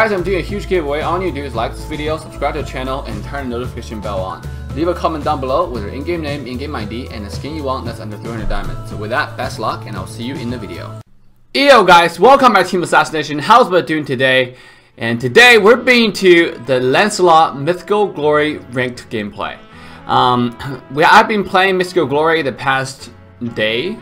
Guys, I'm doing a huge giveaway. All you do is like this video, subscribe to the channel, and turn the notification bell on. Leave a comment down below with your in-game name, in-game ID, and the skin you want that's under 300 diamonds. So with that, best luck, and I'll see you in the video. Yo guys, welcome back to Team Assassination. How's it doing today? And today we're being to the Lancelot Mythical Glory ranked gameplay. Um, we, I've been playing Mythical Glory the past day,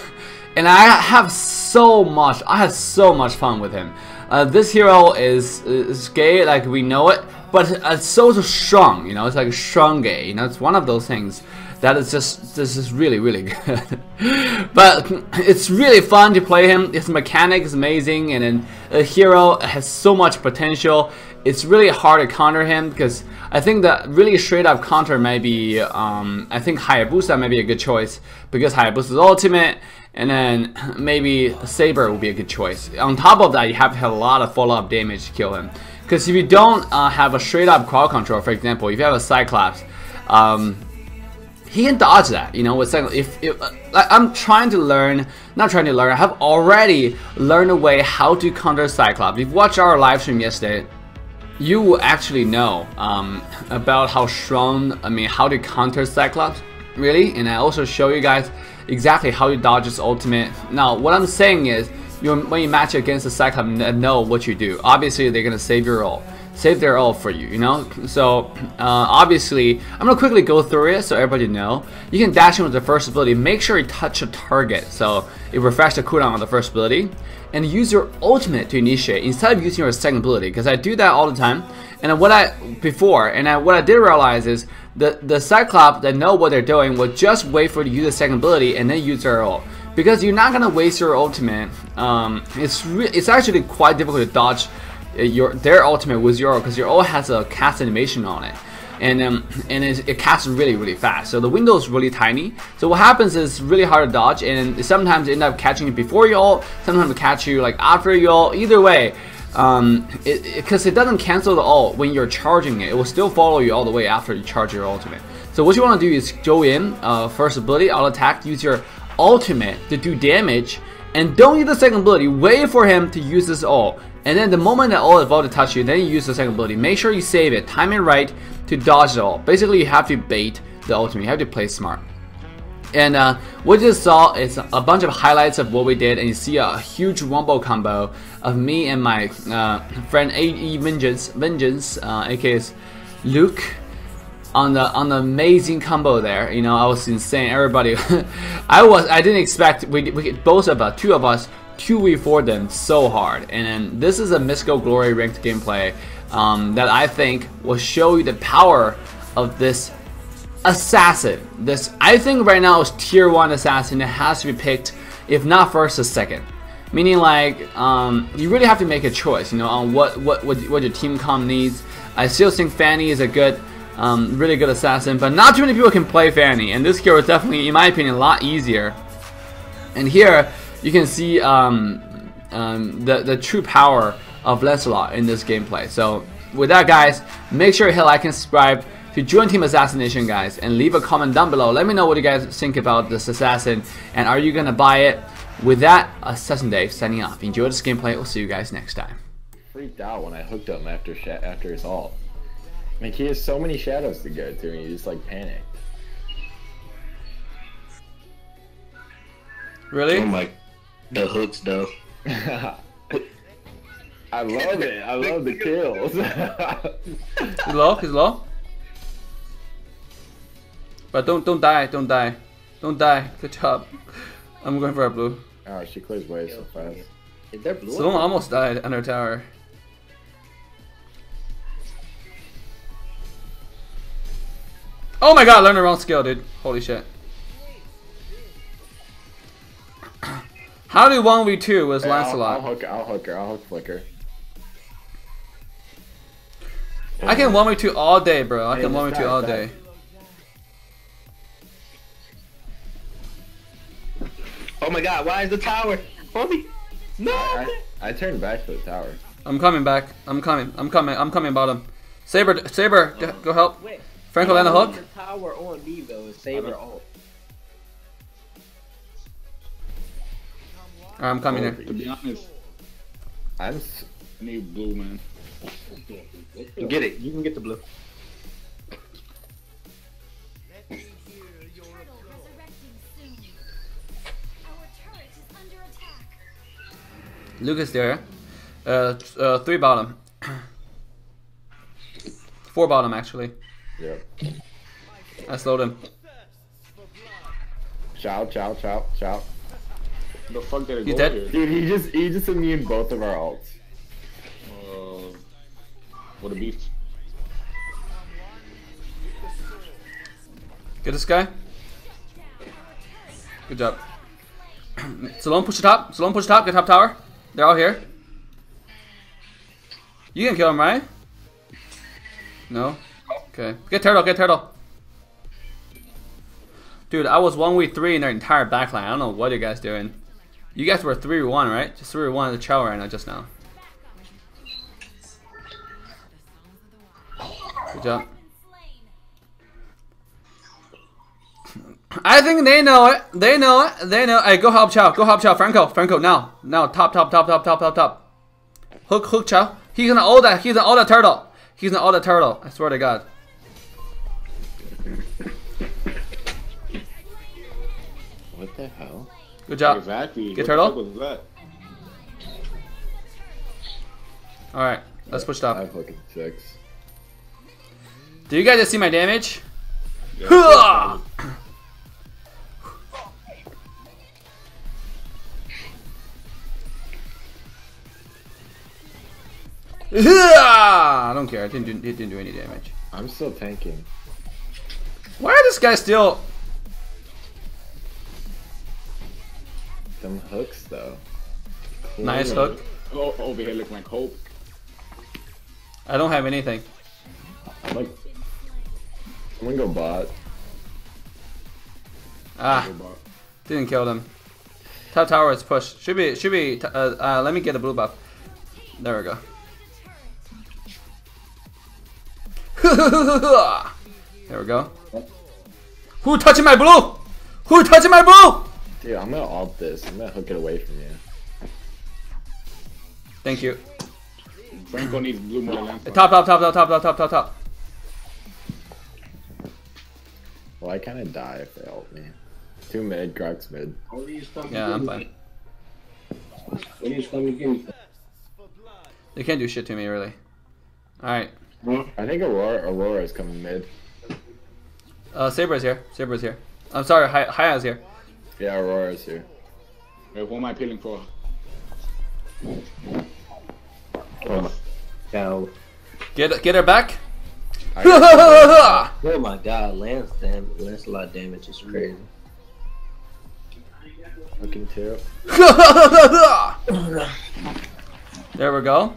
and I have so much, I had so much fun with him. Uh, this hero is, is gay like we know it, but it's so, so strong, you know, it's like strong gay, you know, it's one of those things that is just, this is really, really good. but it's really fun to play him, his mechanic is amazing, and then the hero has so much potential. It's really hard to counter him because I think that really straight up counter may be, um, I think Hayabusa may be a good choice because Hayabusa's ultimate and then maybe Saber will be a good choice. On top of that, you have to have a lot of follow-up damage to kill him. Because if you don't uh, have a straight-up crowd control, for example, if you have a Cyclops, um, he can dodge that. You know, with if, if uh, I'm trying to learn, not trying to learn, I have already learned a way how to counter Cyclops. If you watched our live stream yesterday, you will actually know um, about how strong, I mean, how to counter Cyclops, really. And I also show you guys exactly how you dodge his ultimate. Now, what I'm saying is, you when you match against the Cyclops, know what you do. Obviously, they're gonna save your ult, save their ult for you. You know. So uh, obviously, I'm gonna quickly go through it so everybody know. You can dash in with the first ability. Make sure you touch a target, so it refresh the cooldown on the first ability, and use your ultimate to initiate instead of using your second ability. Because I do that all the time. And what I before, and I, what I did realize is the the Cyclops that know what they're doing will just wait for you to use the second ability and then use their ult. Because you're not gonna waste your ultimate. Um, it's it's actually quite difficult to dodge uh, your their ultimate with your because your ult has a cast animation on it. And um, and it, it casts really really fast, so the window is really tiny. So what happens is really hard to dodge, and sometimes end up catching you before you ult, sometimes catch you like after you ult. Either way, um, because it, it, it, doesn't cancel the ult when you're charging it. It will still follow you all the way after you charge your ultimate. So what you want to do is go in, uh, first ability, auto attack, use your ultimate to do damage, and don't use the second ability. Wait for him to use this ult. And then the moment that ult is about to touch you, then you use the second ability. Make sure you save it, time it right to dodge the ult. Basically, you have to bait the ultimate. You have to play smart. And uh, what you just saw is a bunch of highlights of what we did, and you see a huge wombo combo of me and my uh, friend AE Vengeance, Vengeance, uh, aka Luke, on the on the amazing combo there. You know, I was insane. Everybody, I was, I didn't expect we, we both of us, two of us, two we for them so hard. And this is a Mythical Glory ranked gameplay um, that I think will show you the power of this assassin. This I think right now is tier one assassin. It has to be picked, if not first, a second. Meaning like um, you really have to make a choice, you know, on what what what, what your team comp needs. I still think Fanny is a good, um, really good assassin, but not too many people can play Fanny, and this hero is definitely, in my opinion, a lot easier. And here you can see um, um, the the true power of Lancelot in this gameplay. So with that, guys, make sure you hit like and subscribe to join Team Assassination, guys, and leave a comment down below. Let me know what you guys think about this assassin, and are you gonna buy it? With that, Assassin Dave signing off. Enjoy this gameplay. We'll see you guys next time. Freaked out when I hooked him after after his ult. Like he has so many shadows to go to, and he just like panicked. Really? Oh my, the hooks though. I love it. I love the kills. he's low. He's low. But don't don't die, don't die. Don't die. Good job. I'm going for a blue. Oh, she clears way so fast. Is there blue? Someone almost died under tower. Oh my god, learn the wrong skill, dude. Holy shit. How do 1v2 with hey, Lancelot? I'll, I'll, hook, I'll hook her, I'll hook Flicker. I can 1v2 all day, bro. I hey, can 1v2 all day. Oh my god, why is the tower? Holy No! I, I, I, turned back to the tower. I'm coming back. I'm coming. I'm coming. I'm coming bottom. Saber, Saber, go, go help. Wait. Franco land the hook. The tower on me though. Saber ult. I'm coming here. To be honest, I'm I need blue, man. Get it. You can get the blue. Lucas there. Uh, uh, three bottom. Four bottom actually. Yep. I slowed him. Chou, chow, chow, chow. The fuck did it He's go dead. here? Dude, he just he just immune both of our ults. Uh, what a beast. Get this guy. Good job. Salome push the top. Salome push the top. Get top tower. They're all here. You can kill him, right? No. Okay. Get turtle. Get turtle. Dude, I was one v three in their entire backline. I don't know what you guys doing. You guys were three v one, right? Just three v one in the chow right now, just now. Good job. Been slain. I think they know it. They know it. They know. Hey, go help Chou. Go help Chou. Franco. Franco. Now. Now. Top. Top. Top. Top. Top. Top. Top. Hook. Hook Chou. He's all that. He's all that turtle. He's all that turtle. I swear to God. What the hell? Good job. Exactly. Get what turtle? was that? All right. Let's push top. Five hooking six. Do you guys just see my damage? Yeah, I don't care. I didn't do, it didn't do any damage. I'm still tanking. Why are this guy still? Them hooks though. Nice hook. Oh, over here looking like hope. I don't have anything. I'm like, someone go bot. Ah, didn't kill them. Top tower is pushed. Should be, should be. Uh, uh, let me get a blue buff. There we go. there we go. Who touching my blue? Who touching my blue? Dude, I'm gonna ult this. I'm gonna hook it away from you. Thank you. Franco needs blue more than Lancelot. Top, top, top, top, top, top, top, top, top. Well, I kind of die if they ult me. Two mid, Grock's mid. Yeah, I'm fine. What are you coming to give me? They can't do shit to me really. All right. I think Aurora, Aurora is coming mid. Uh, Saber's here. Saber's here. I'm sorry. Hi, Haya's here. Yeah, Aurora's here. Wait, what am I peeling for? Oh my. Now, Get, get her back. I got- oh my God, Lance damn, Lancelot damage is crazy. hooking two. there we go.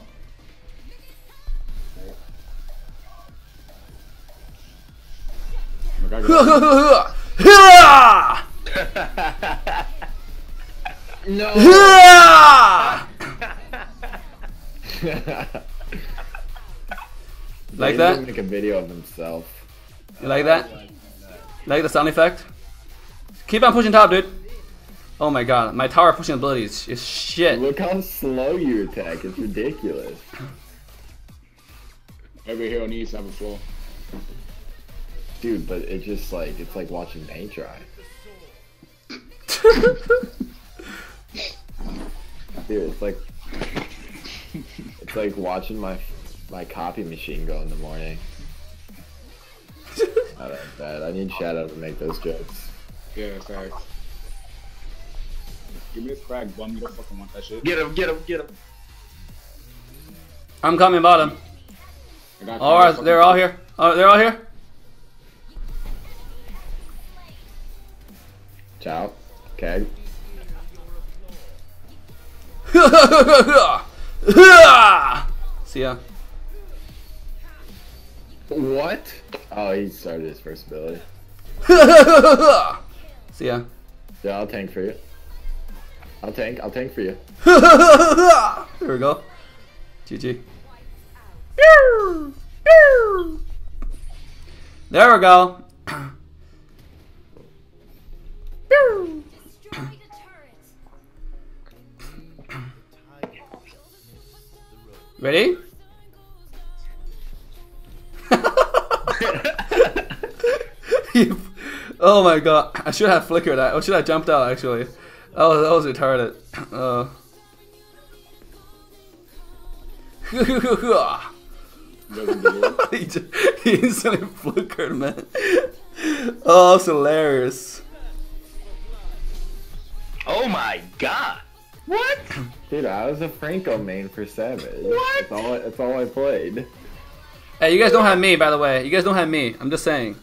No. like that? Make a video of himself. You like that? Like the sound effect? Keep on pushing top, dude. Oh my god, my tower pushing ability is, is shit. Look how slow you attack. It's ridiculous. Every hero needs to have a floor. Dude, but it's just like it's like watching paint dry. Dude, it's like it's like watching my my copy machine go in the morning. Not that bad. I need Shadow to make those jokes. Yeah, facts. Give me a crack, bum. You don't fucking want that shit. Get him, get him, get him. I'm coming bottom. Alright, they're all here. Oh, they're all here? Ciao. Okay. See ya. What? Oh, he started his first ability. See ya. Yeah, I'll tank for you. I'll tank. I'll tank for you. there we go. GG. Pew! Pew! There we go. Ready? oh my god! I should have flickered that. Or should have jumped out actually? Oh, that was retarded. Uh. Doesn't do it. he, just, he instantly flickered, man. Oh, that's hilarious. Oh my god. What? Dude, I was a Franco main for Savage. What? That's all. I, that's all I played. Hey, you guys don't have me, by the way. You guys don't have me. I'm just saying.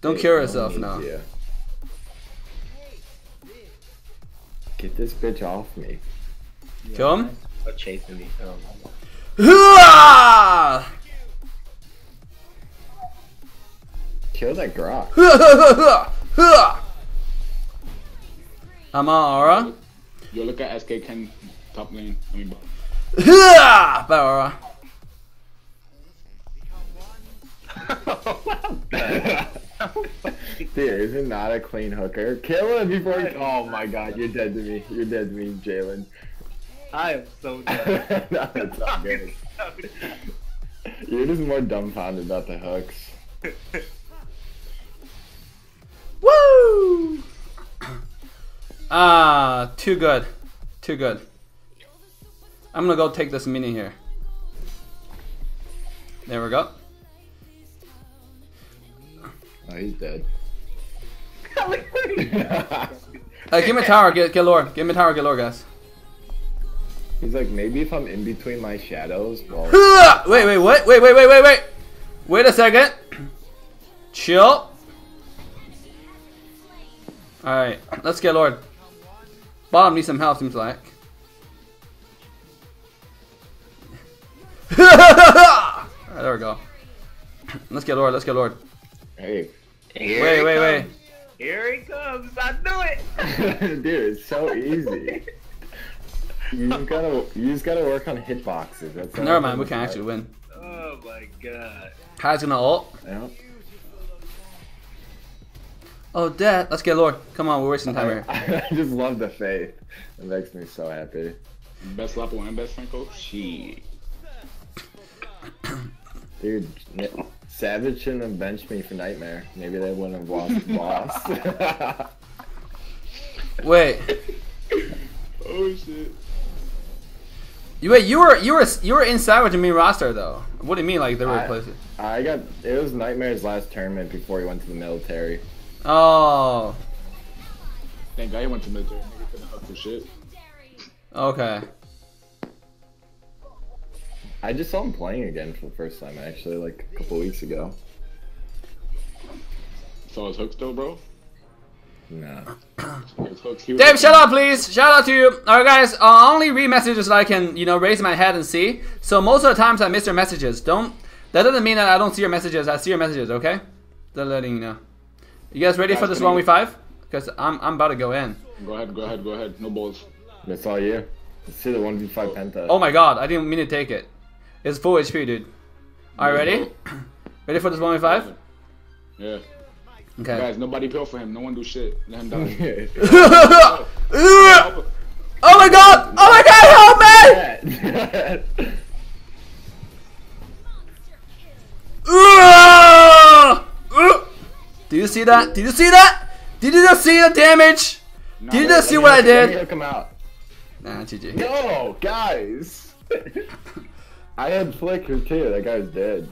Don't Dude, kill yourself now. you. Get this bitch off me. Kill him. Stop chasing me. Oh my god. Hooah! Kill that Grock. I'm on aura. Yo, look at SK Ken top lane. I mean, Bad aura. Dude, is it not a clean hooker? Kill him before he. Oh my god, you're dead to me. You're dead to me, Jalen. I am so done. no, it's not good. You're just more dumbfounded about the hooks. Woo! Ah, too good. Too good. I'm gonna go take this mini here. There we go. Oh, he's dead. Uh, give me tower, get, get Lord. Give me tower, get Lord, guys. he's like, maybe if I'm in between my shadows, well, Wait, wait, what? Wait, wait, wait, wait, wait. Wait a second. Chill. Alright, let's get Lord. Bottom needs some help, seems like. Alright, there we go. Let's get Lord, let's get Lord. hey. Here Wait, he wait, wait. Here he comes. I knew it. Dude, it's so easy. You just gotta, you just gotta work on hitboxes. That's Never mind, we can about. actually win. Oh my god. Kai's gonna ult. Yeah. Oh, Dad, let's get Lord. Come on, we're wasting time here. I, I just love the faith. It makes me so happy. best Lapo and best Franco. Shit. Dude, Savage shouldn't have benched me for Nightmare. Maybe they wouldn't have lost the boss. Wait, Oh shit. you wait, you were you were you were in Savage and me roster though. What do you mean like they I- replaced it? I got it was Nightmare's last tournament before he went to the military. Oh, Thank God he went to military. Nigga couldn't hug for shit. okay. I just saw him playing again for the first time actually, like a couple weeks ago. Saw his hook still, bro. No. His hooks. He was Dave, shut up, please. Shout out to you. Alright, guys. Uh, I only read messages that I can, you know, raise my head and see. So most of the times I miss your messages. Don't. That doesn't mean that I don't see your messages. I see your messages. Okay. Just letting you know. You guys ready for this one you- v five? Because I'm I'm about to go in. Go ahead, go ahead, go ahead. No balls. That's all you. Let's see the 1v5 penta. Oh my god, I didn't mean to take it. It's full HP, dude. Alright, ready? ready for this one v five? Yeah. Okay. Guys, nobody peel for him. No one do shit. Let him die. oh my god! Oh my god, help me! you see that? Did you see that? Did you just see the damage? Nah, Did you just see what I did? him out. Nah, GG. No, guys. I had flicker too. That guy's dead.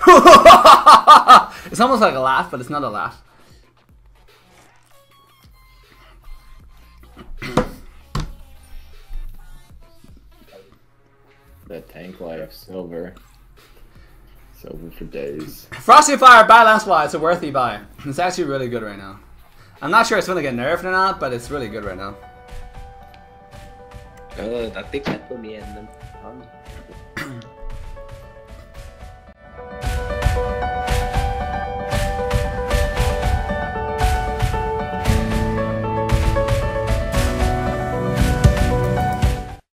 it's almost like a laugh, but it's not a laugh. That tank life, silver. Silver for days. Frosty Fire balance wise, it's a worthy buy. It's actually really good right now. I'm not sure it's gonna get nerfed or not, but it's really good right now. Uh, I think I put me in them.